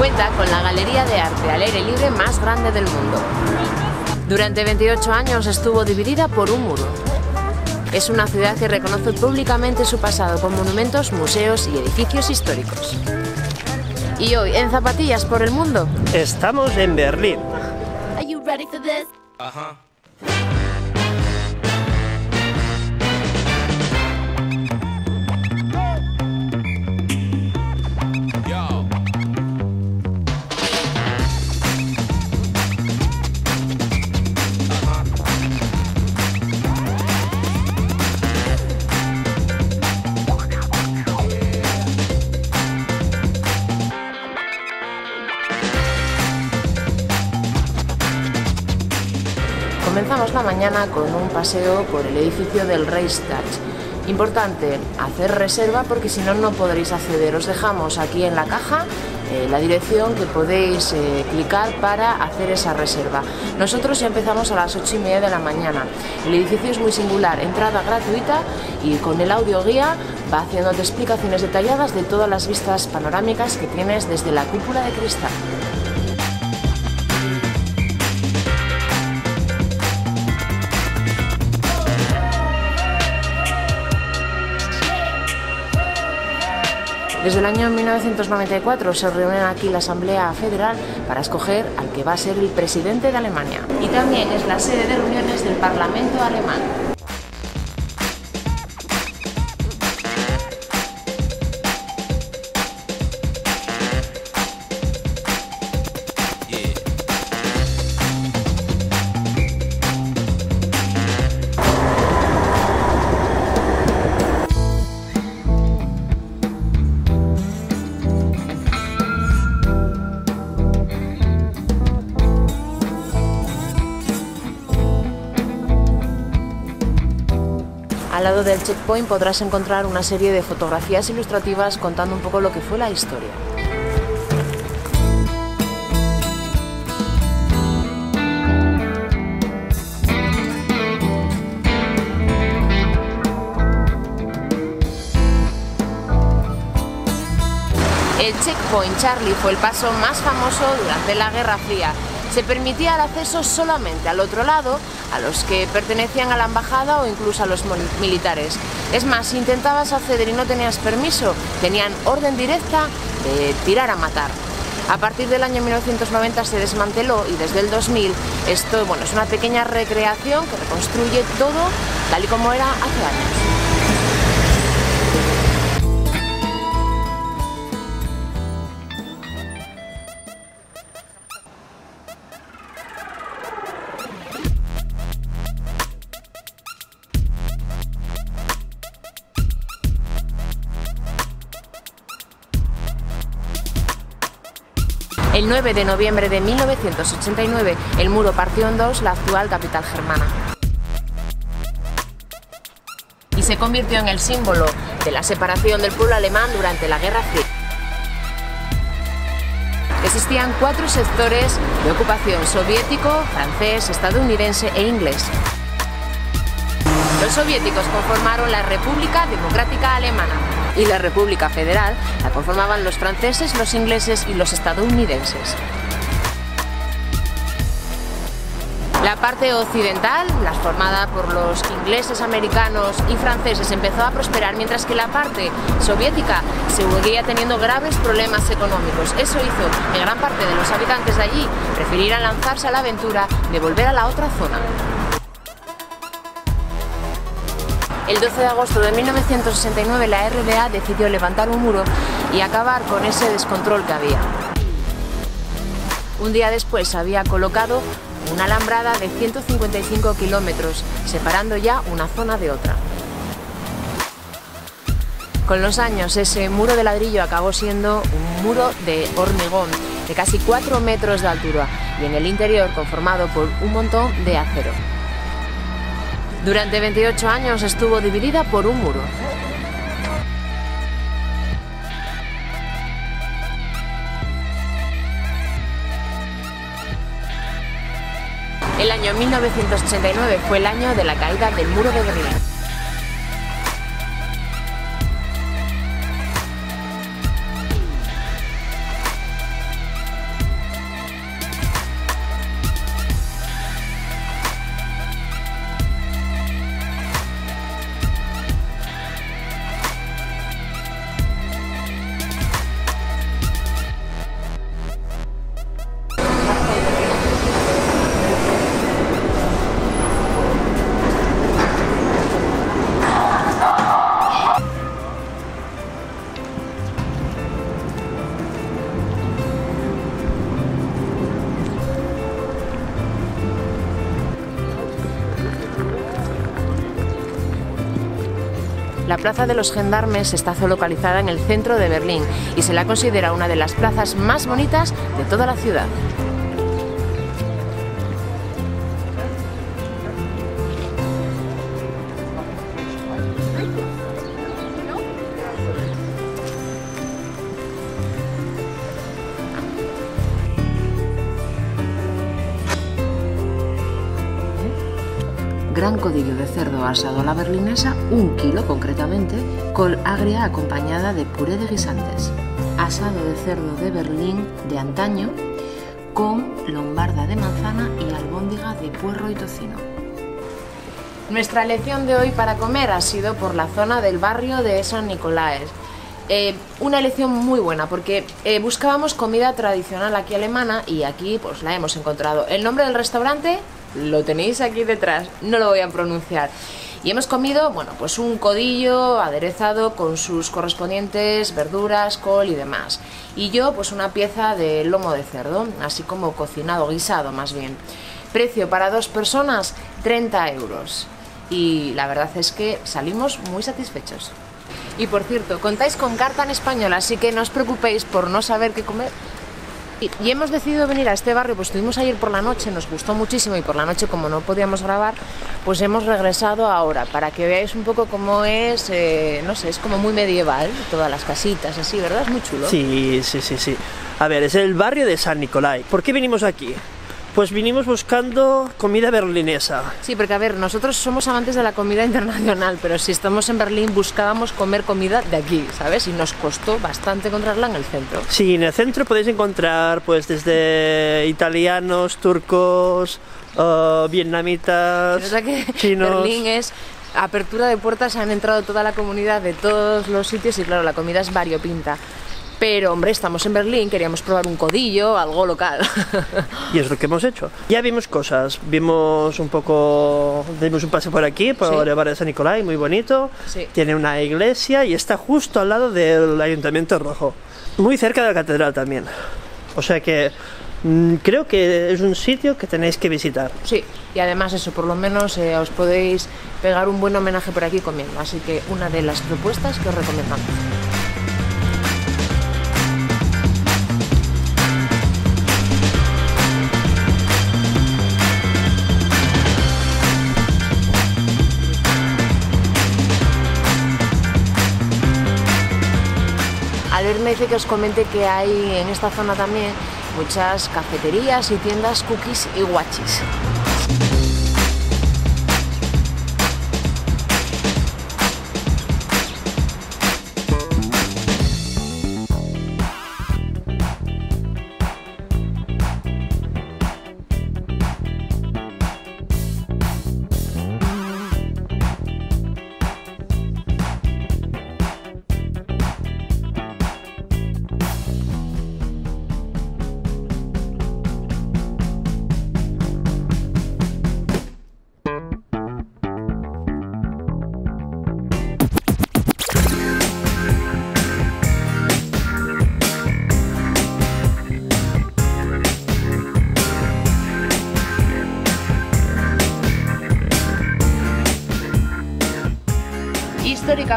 Cuenta con la galería de arte al aire libre más grande del mundo. Durante 28 años estuvo dividida por un muro. Es una ciudad que reconoce públicamente su pasado con monumentos, museos y edificios históricos. Y hoy, en Zapatillas por el Mundo, estamos en Berlín. La con un paseo por el edificio del Reichstag. Importante, hacer reserva porque si no, no podréis acceder. Os dejamos aquí en la caja eh, la dirección que podéis eh, clicar para hacer esa reserva. Nosotros empezamos a las 8 y media de la mañana. El edificio es muy singular, entrada gratuita y con el audio guía va haciéndote explicaciones detalladas de todas las vistas panorámicas que tienes desde la cúpula de cristal. Desde el año 1994 se reúne aquí la Asamblea Federal para escoger al que va a ser el presidente de Alemania. Y también es la sede de reuniones del Parlamento alemán. Al lado del checkpoint podrás encontrar una serie de fotografías ilustrativas contando un poco lo que fue la historia. El checkpoint Charlie fue el paso más famoso durante la Guerra Fría se permitía el acceso solamente al otro lado, a los que pertenecían a la embajada o incluso a los militares. Es más, si intentabas acceder y no tenías permiso, tenían orden directa de tirar a matar. A partir del año 1990 se desmanteló y desde el 2000 esto bueno, es una pequeña recreación que reconstruye todo tal y como era hace años. 9 de noviembre de 1989, el muro partió en dos la actual capital germana. Y se convirtió en el símbolo de la separación del pueblo alemán durante la Guerra Fría. Existían cuatro sectores de ocupación soviético, francés, estadounidense e inglés. Los soviéticos conformaron la República Democrática Alemana y la República Federal la conformaban los franceses, los ingleses y los estadounidenses. La parte occidental, la formada por los ingleses, americanos y franceses, empezó a prosperar, mientras que la parte soviética se seguía teniendo graves problemas económicos. Eso hizo que gran parte de los habitantes de allí prefirieran lanzarse a la aventura de volver a la otra zona. El 12 de agosto de 1969 la RDA decidió levantar un muro y acabar con ese descontrol que había. Un día después había colocado una alambrada de 155 kilómetros, separando ya una zona de otra. Con los años ese muro de ladrillo acabó siendo un muro de hormigón de casi 4 metros de altura y en el interior conformado por un montón de acero. Durante 28 años estuvo dividida por un muro. El año 1989 fue el año de la caída del muro de Berlín. Plaza de los Gendarmes está localizada en el centro de Berlín y se la considera una de las plazas más bonitas de toda la ciudad. Cerdo asado a la berlinesa, un kilo concretamente, col agria acompañada de puré de guisantes, asado de cerdo de Berlín de antaño, con lombarda de manzana y albóndiga de puerro y tocino. Nuestra elección de hoy para comer ha sido por la zona del barrio de San Nicolás. Eh, una elección muy buena porque eh, buscábamos comida tradicional aquí alemana y aquí pues la hemos encontrado. El nombre del restaurante lo tenéis aquí detrás, no lo voy a pronunciar. Y hemos comido, bueno, pues un codillo aderezado con sus correspondientes verduras, col y demás. Y yo, pues una pieza de lomo de cerdo, así como cocinado, guisado más bien. Precio para dos personas, 30 euros. Y la verdad es que salimos muy satisfechos. Y por cierto, contáis con carta en español, así que no os preocupéis por no saber qué comer, y hemos decidido venir a este barrio, pues estuvimos ayer por la noche, nos gustó muchísimo y por la noche como no podíamos grabar, pues hemos regresado ahora para que veáis un poco cómo es, eh, no sé, es como muy medieval, todas las casitas así, ¿verdad? Es muy chulo. Sí, sí, sí, sí. A ver, es el barrio de San Nicolai. ¿Por qué venimos aquí? Pues vinimos buscando comida berlinesa. Sí, porque a ver, nosotros somos amantes de la comida internacional, pero si estamos en Berlín buscábamos comer comida de aquí, ¿sabes? Y nos costó bastante encontrarla en el centro. Sí, en el centro podéis encontrar pues desde italianos, turcos, uh, vietnamitas, que chinos. Berlín es apertura de puertas, han entrado toda la comunidad de todos los sitios y claro, la comida es variopinta. Pero, hombre, estamos en Berlín, queríamos probar un codillo, algo local. y es lo que hemos hecho. Ya vimos cosas, vimos un poco, dimos un paseo por aquí, por el barrio de San Nicolai, muy bonito. Sí. Tiene una iglesia y está justo al lado del Ayuntamiento Rojo. Muy cerca de la catedral también. O sea que mm, creo que es un sitio que tenéis que visitar. Sí, y además eso, por lo menos eh, os podéis pegar un buen homenaje por aquí comiendo. Así que una de las propuestas que os recomendamos. Dice que os comente que hay en esta zona también muchas cafeterías y tiendas cookies y guachis.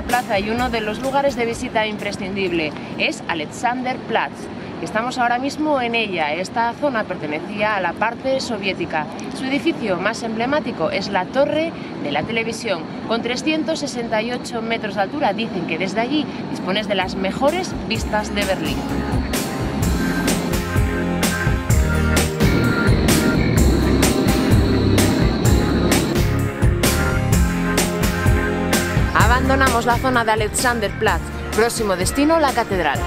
Plaza y uno de los lugares de visita imprescindible es Alexanderplatz. Estamos ahora mismo en ella. Esta zona pertenecía a la parte soviética. Su edificio más emblemático es la Torre de la Televisión. Con 368 metros de altura dicen que desde allí dispones de las mejores vistas de Berlín. La zona de Alexanderplatz. Próximo destino, la catedral.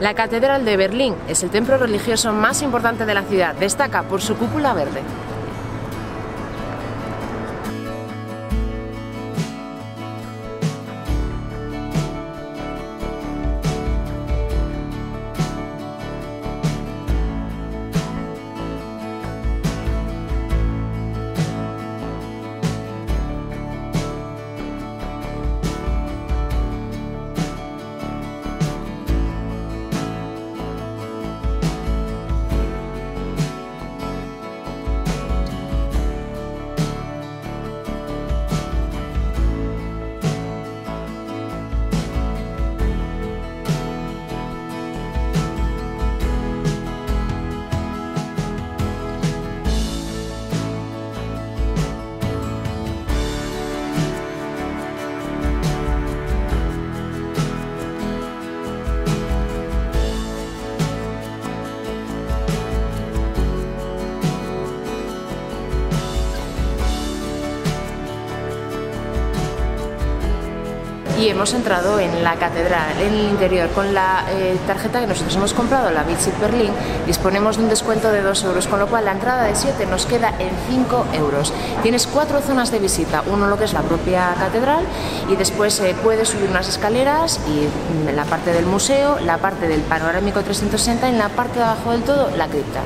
La Catedral de Berlín es el templo religioso más importante de la ciudad. Destaca por su cúpula verde. Hemos entrado en la catedral, en el interior. Con la eh, tarjeta que nosotros hemos comprado, la Visit Berlin, disponemos de un descuento de 2 euros, con lo cual la entrada de 7 nos queda en 5 euros. Tienes cuatro zonas de visita, uno lo que es la propia catedral y después eh, puedes subir unas escaleras y mm, la parte del museo, la parte del panorámico 360 y en la parte de abajo del todo la cripta.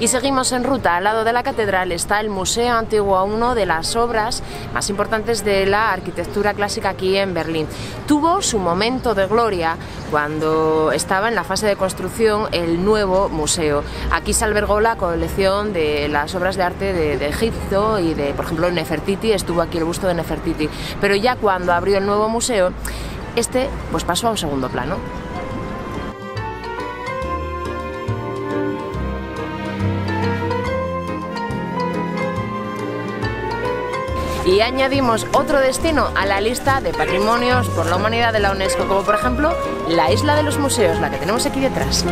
Y seguimos en ruta. Al lado de la catedral está el Museo Antiguo, uno de las obras más importantes de la arquitectura clásica aquí en Berlín. Tuvo su momento de gloria cuando estaba en la fase de construcción el nuevo museo. Aquí se albergó la colección de las obras de arte de, Egipto y de, por ejemplo, Nefertiti, estuvo aquí el busto de Nefertiti. Pero ya cuando abrió el nuevo museo, este pues pasó a un segundo plano. Y añadimos otro destino a la lista de patrimonios por la humanidad de la UNESCO, como por ejemplo la isla de los museos, la que tenemos aquí detrás.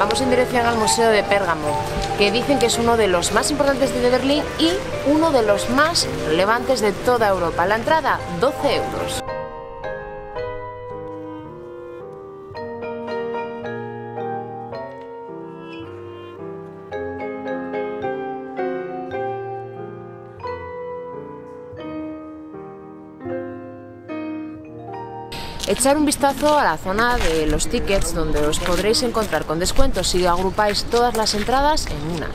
Vamos en dirección al Museo de Pérgamo, que dicen que es uno de los más importantes de Berlín y uno de los más relevantes de toda Europa. La entrada, 12 euros. Echar un vistazo a la zona de los tickets donde os podréis encontrar con descuentos si agrupáis todas las entradas en una.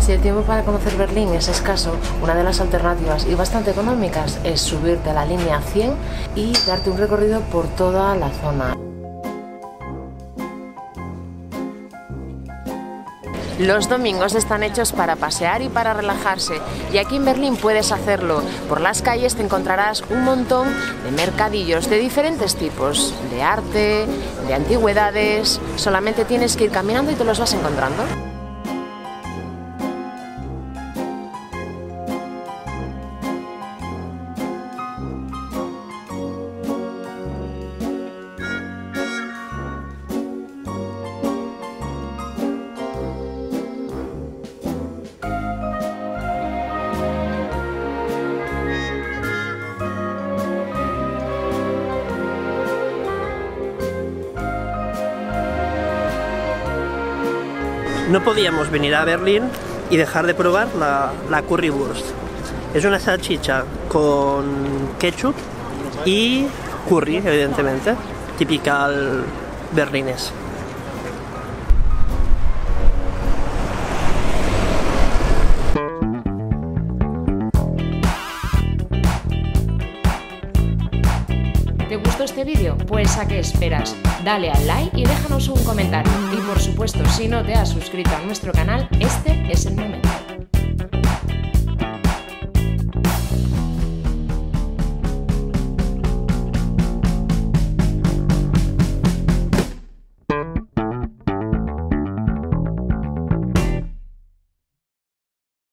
Si el tiempo para conocer Berlín es escaso, una de las alternativas y bastante económicas es subirte a la línea 100 y darte un recorrido por toda la zona. Los domingos están hechos para pasear y para relajarse y aquí en Berlín puedes hacerlo. Por las calles te encontrarás un montón de mercadillos de diferentes tipos, de arte, de antigüedades. Solamente tienes que ir caminando y te los vas encontrando. No podíamos venir a Berlín y dejar de probar la, currywurst. Es una salchicha con ketchup y curry, evidentemente, típica berlinés. Este vídeo? Pues a qué esperas. Dale al like y déjanos un comentario. Y por supuesto, si no te has suscrito a nuestro canal, este es el momento.